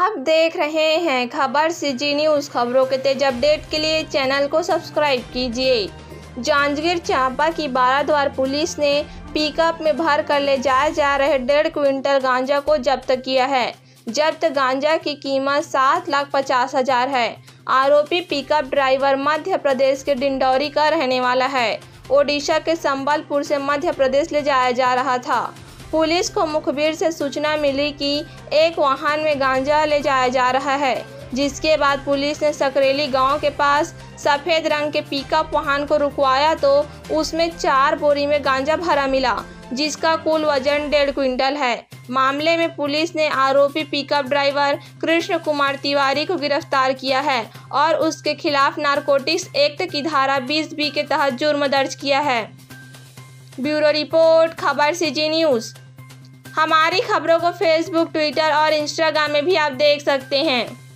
आप देख रहे हैं खबर सी जी न्यूज़ खबरों के तेज अपडेट के लिए चैनल को सब्सक्राइब कीजिए। जांजगीर चांपा की बाराद्वार पुलिस ने पिकअप में भर कर ले जाए जा रहे डेढ़ क्विंटल गांजा को जब्त किया है। जब्त गांजा की कीमत सात लाख पचास हज़ार है। आरोपी पिकअप ड्राइवर मध्य प्रदेश के डिंडौरी का रहने वाला है। ओडिशा के संबलपुर से मध्य प्रदेश ले जाया जा रहा था। पुलिस को मुखबिर से सूचना मिली कि एक वाहन में गांजा ले जाया जा रहा है, जिसके बाद पुलिस ने सकरेली गाँव के पास सफ़ेद रंग के पिकअप वाहन को रुकवाया तो उसमें चार बोरी में गांजा भरा मिला, जिसका कुल वज़न डेढ़ क्विंटल है। मामले में पुलिस ने आरोपी पिकअप ड्राइवर कृष्ण कुमार तिवारी को गिरफ़्तार किया है और उसके खिलाफ नारकोटिक्स एक्ट की धारा 20 बी के तहत जुर्म दर्ज किया है। ब्यूरो रिपोर्ट, खबर सीजी न्यूज़। हमारी खबरों को फेसबुक ट्विटर और इंस्टाग्राम में भी आप देख सकते हैं।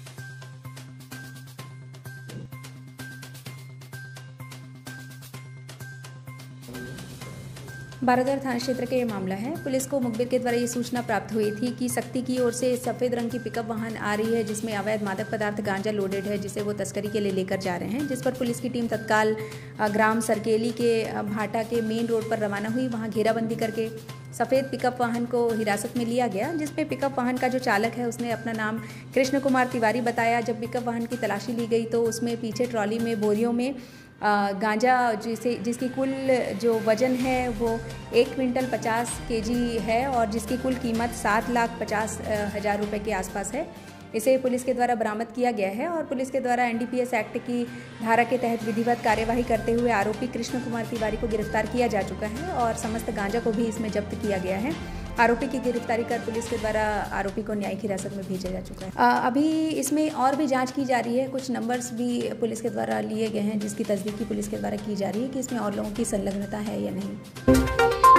बारादर थाना क्षेत्र का ये मामला है। पुलिस को मुखबिर के द्वारा ये सूचना प्राप्त हुई थी कि शक्ति की ओर से सफ़ेद रंग की पिकअप वाहन आ रही है, जिसमें अवैध मादक पदार्थ गांजा लोडेड है, जिसे वो तस्करी के लिए लेकर जा रहे हैं, जिस पर पुलिस की टीम तत्काल ग्राम सरकेली के भाटा के मेन रोड पर रवाना हुई। वहाँ घेराबंदी करके सफ़ेद पिकअप वाहन को हिरासत में लिया गया जिसमें पिकअप वाहन का जो चालक है, उसने अपना नाम कृष्ण कुमार तिवारी बताया। जब पिकअप वाहन की तलाशी ली गई तो उसमें पीछे ट्रॉली में बोरियों में गांजा जिसे, जिसकी कुल जो वज़न है वो एक क्विंटल पचास केजी है और जिसकी कुल कीमत सात लाख पचास हज़ार रुपये के आसपास है। इसे पुलिस के द्वारा बरामद किया गया है और पुलिस के द्वारा एनडीपीएस एक्ट की धारा के तहत विधिवत कार्यवाही करते हुए आरोपी कृष्ण कुमार तिवारी को गिरफ़्तार किया जा चुका है और समस्त गांजा को भी इसमें जब्त किया गया है। आरोपी की गिरफ्तारी कर पुलिस के द्वारा आरोपी को न्यायिक हिरासत में भेजा जा चुका है। अभी इसमें और भी जाँच की जा रही है। कुछ नंबर्स भी पुलिस के द्वारा लिए गए हैं, जिसकी तस्दीक पुलिस के द्वारा की जा रही है कि इसमें और लोगों की संलग्नता है या नहीं।